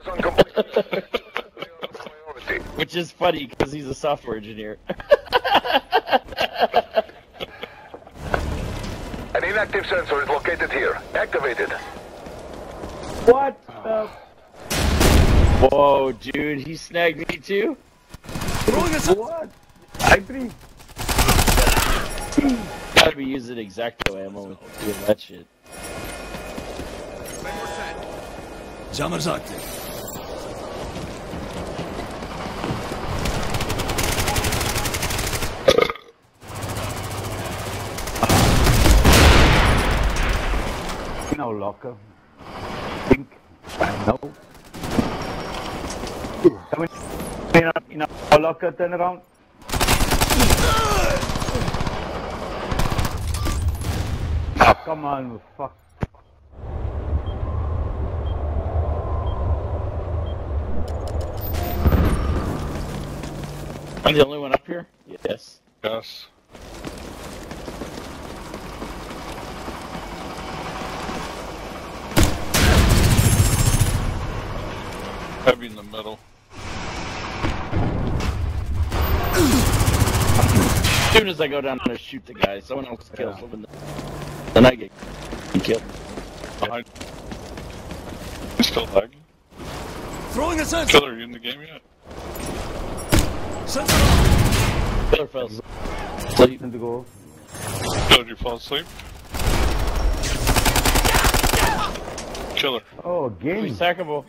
Which is funny because he's a software engineer. An inactive sensor is located here. Activated. What? the Whoa, dude, he snagged me too. Throwing a sensor. what? I three. Gotta be using exacto ammo with doing that shit. Jammers active. No locker. Think. No. Come in. You know, you know, locker, turn around. Oh, come on, fuck. I'm the only one up here? Yes. Yes. Heavy in the middle. As soon as I go down I'm gonna shoot the guy, someone else kills him, and then I get killed. Behind. Still lagging. Throwing a sensor. Killer, you in the game yet? Sensor on. Killer fell asleep. Time to go. Killer, did you fall asleep? Killer. Oh, game. again. sackable.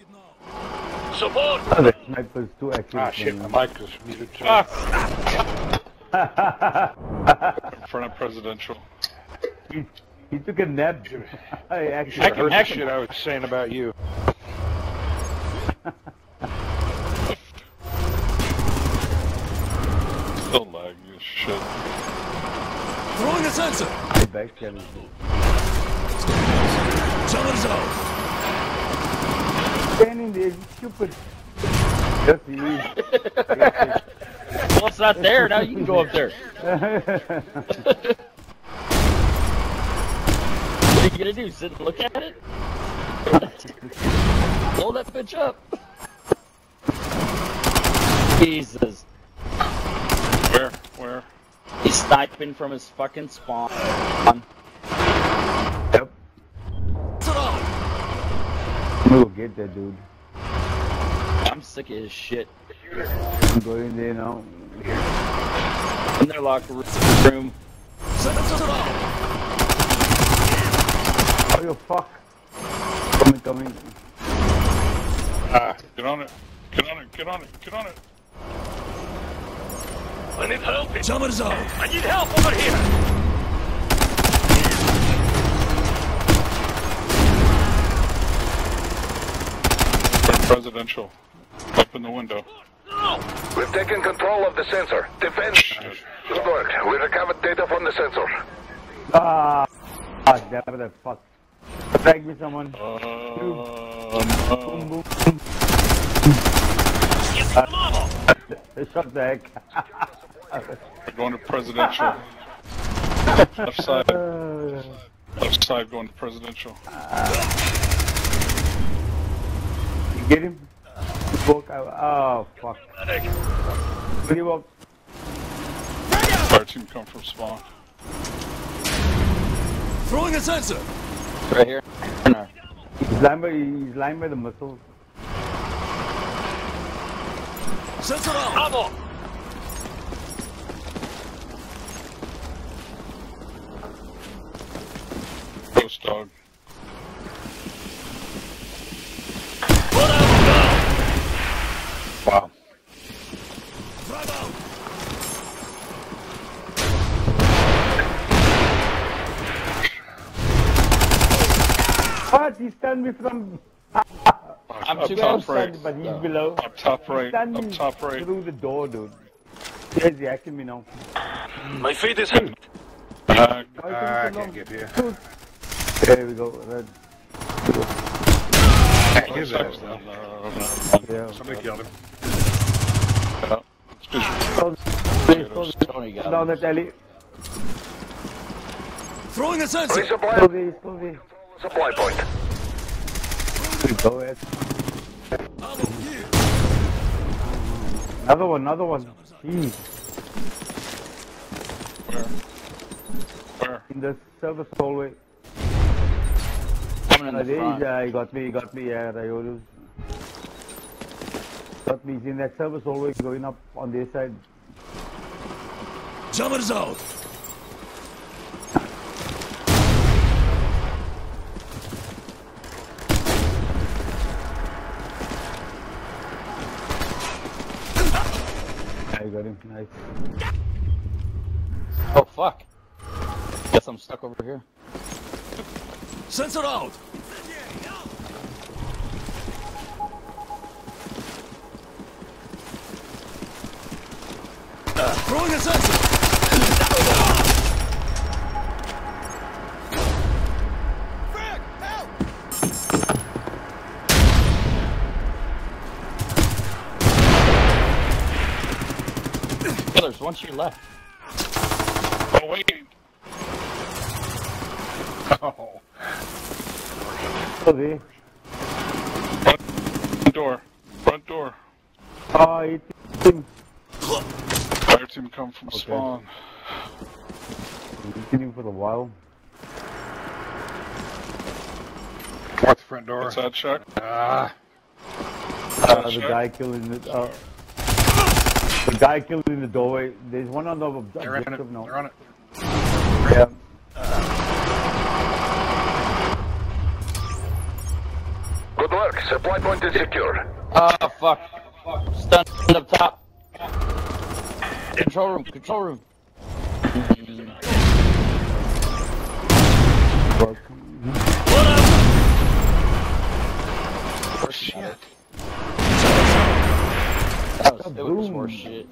Support. Oh, the sniper's too active. Ah, shit, my mic is muted. too. Fuck! In front of presidential. he, he took a nap. I actually I can heard the shit. I was saying about you. Still lagging as shit. Throwing a sensor. I backstabbed. Jammers out. Standing there, you stupid. Yes, he is. Well, it's not there. Now you can go up there. What are you gonna do? Sit and look at it? Blow that bitch up. Jesus. Where? Where? He's sniping from his fucking spawn. On. We'll get that dude. I'm sick of his shit. I'm going there now. In their locker room. Sensor. Oh, you fuck. Coming, coming. Ah, get on it. Get on it. Get on it. Get on it. I need help. Jammers out. I need help over here. From presidential. Up in the window. We've taken control of the sensor. Defense. Good work. We recovered data from the sensor. Ah, ah damn it, fuck. Tag me someone. Uh, Boom, no. boom, boom. Shut the heck. We're going to presidential. Left side. Uh, Left side going to presidential. you get him? He Walk out. Oh, fuck. Where you walk? Fire team come from spawn. Throwing a sensor. Right here. No. He's lying by, he's lying by the missiles. Sensor on. Ammo. Ghost dog. Wow. Frag out. What? He me from I'm Up too top right. but he's No. below. Up top He right. stunned Up top right. through the door, dude. Yes, he acting me now. My feet is hit. Back. Oh, he Ah, I can't me get here. There we go. Red. Can't get there. Uh, Yeah. Somebody killed him. Close, close, down him. that alley. Throwing a sensor. Resupply. Slowly, slowly. Supply point. Boaz. Another one, another one. Jeez. In the service hallway. Coming in the front. Yeah, he got me, he got me, yeah, Rayolus. Got me, he's in that service hallway going up on their side. Jammer's out! Got him, nice. Oh fuck. Guess I'm stuck over here. Sensor out. Uh, throwing a sensor. There's one to your left. Oh, wait. Oh, Oh, there. front door. Front door. Oh, he hit him. Fire team come from spawn. He's for a while. Watch the front door. What's that, Chuck? Ah, Uh, the guy killed in the, uh, the guy killed in the doorway. There's one on the they're on it. now. They're on it. Yeah. Good work. Supply point is secure. Ah fuck. Stunned up top. Control room, control room. Work. Shit. That was, it was Kaboom. horse shit.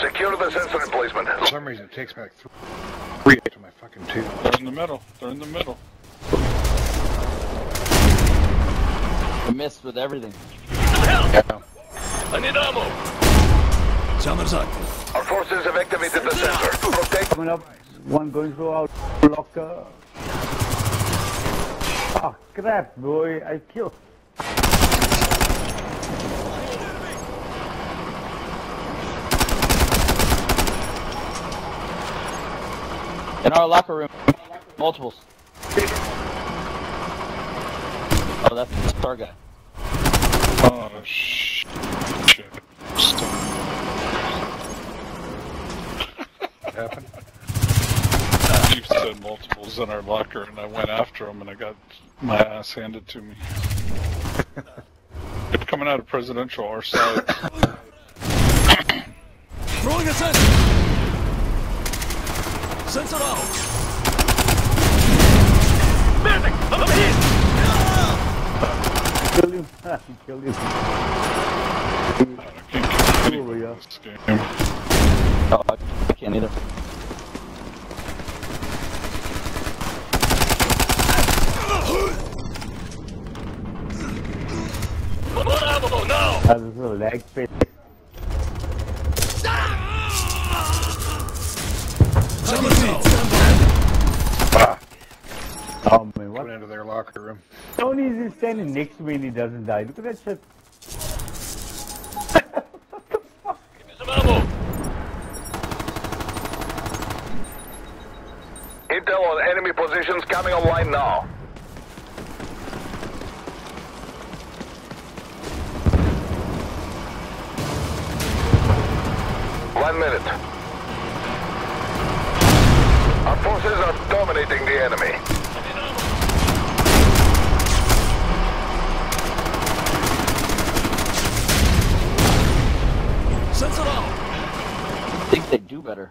Secure the sensor emplacement. For some reason, it takes back like three to my fucking two. They're in the middle. They're in the middle. I missed with everything. Yeah. I need ammo. Jammers active. Our forces have activated the sensor. Protect. Coming up. One going through our locker. Ah, crap, boy. I killed. In our locker room. Multiples. Oh, that's the star guy. Oh, shit. Stop. What happened? Chief said multiples in our locker, and I went after him, and I got my ass handed to me. It's coming out of presidential, our side. Throwing a sensor. Sensor out. Medic, I'm hit. Killed him. he killed him. I can't get Over here. this game. Oh, I I can't either. More ammo now. This is a lag face. Locker room. Tony's is standing next to me and he doesn't die. Look at that shit. Some ammo. Intel on enemy positions coming online now. One minute. Our forces are dominating the enemy. Sensor out. I think they do better.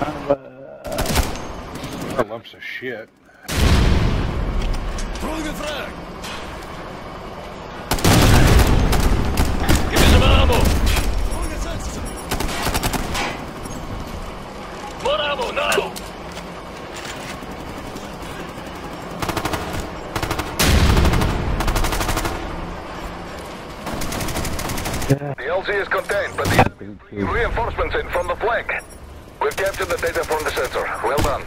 Uh, They're lumps of shit. Throwing a frag. Give me some ammo. Throwing a sensor. More ammo now. Is contained, but the reinforcements in from the flank. We've captured the data from the sensor. Well done.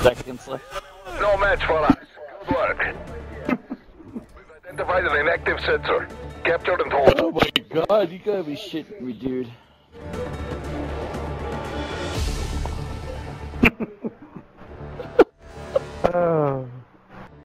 Seconds left. No match for us. Good work. We've identified an inactive sensor. Captured and hold. Oh my god, you gotta be shitting me, dude. oh.